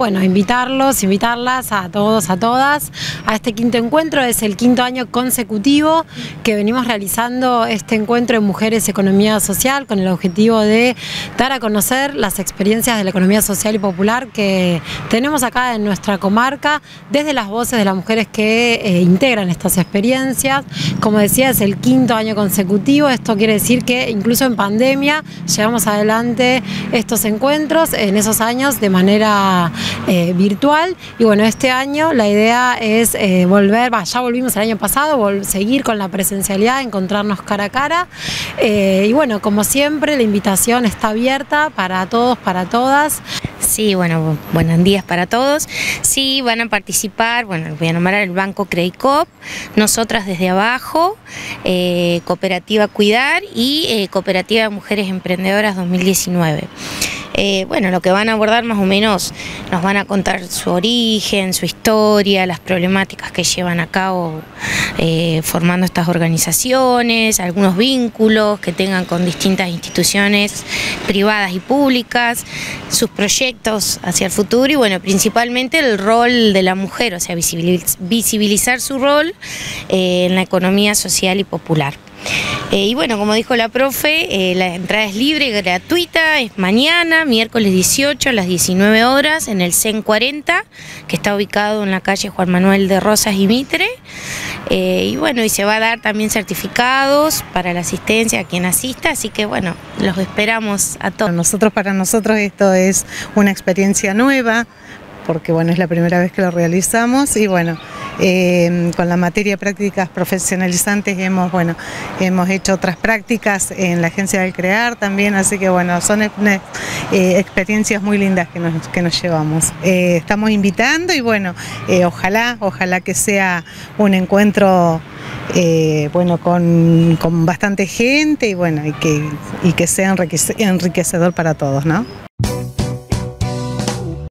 bueno, invitarlos, invitarlas a todos, a todas a este quinto encuentro. Es el quinto año consecutivo que venimos realizando este encuentro de Mujeres Economía Social con el objetivo de dar a conocer las experiencias de la economía social y popular que tenemos acá en nuestra comarca, desde las voces de las mujeres que eh, integran estas experiencias. Como decía, es el quinto año consecutivo, esto quiere decir que incluso en pandemia llevamos adelante estos encuentros en esos años de manera eh, virtual y bueno, este año la idea es eh, volver, ya volvimos el año pasado, seguir con la presencialidad, encontrarnos cara a cara y bueno, como siempre la invitación está abierta para todos, para todas. Sí, bueno, buenos días para todos. Sí, van a participar, bueno, voy a nombrar el Banco Credicop, nosotras desde abajo, eh, Cooperativa Cuidar y eh, Cooperativa de Mujeres Emprendedoras 2019. Eh, bueno, lo que van a abordar más o menos nos van a contar su origen, su historia, las problemáticas que llevan a cabo eh, formando estas organizaciones, algunos vínculos que tengan con distintas instituciones privadas y públicas, sus proyectos hacia el futuro y bueno, principalmente el rol de la mujer, o sea, visibilizar su rol eh, en la economía social y popular. Eh, y bueno, como dijo la profe, eh, la entrada es libre gratuita, es mañana, miércoles 18 a las 19 horas en el CEN 40, que está ubicado en la calle Juan Manuel de Rosas y Mitre. Eh, y bueno, y se va a dar también certificados para la asistencia a quien asista, así que bueno, los esperamos a todos. Nosotros, para nosotros esto es una experiencia nueva, porque bueno, es la primera vez que lo realizamos y bueno, Em, con la materia de prácticas profesionalizantes hemos, bueno, hemos hecho otras prácticas en la Agencia del Crear también, así que bueno, son eh, experiencias muy lindas que nos, que nos llevamos. Eh, estamos invitando y bueno, eh, ojalá, ojalá que sea un encuentro bueno, con, con, bastante gente y bueno, y que, y que sea enriquecedor para todos, ¿no?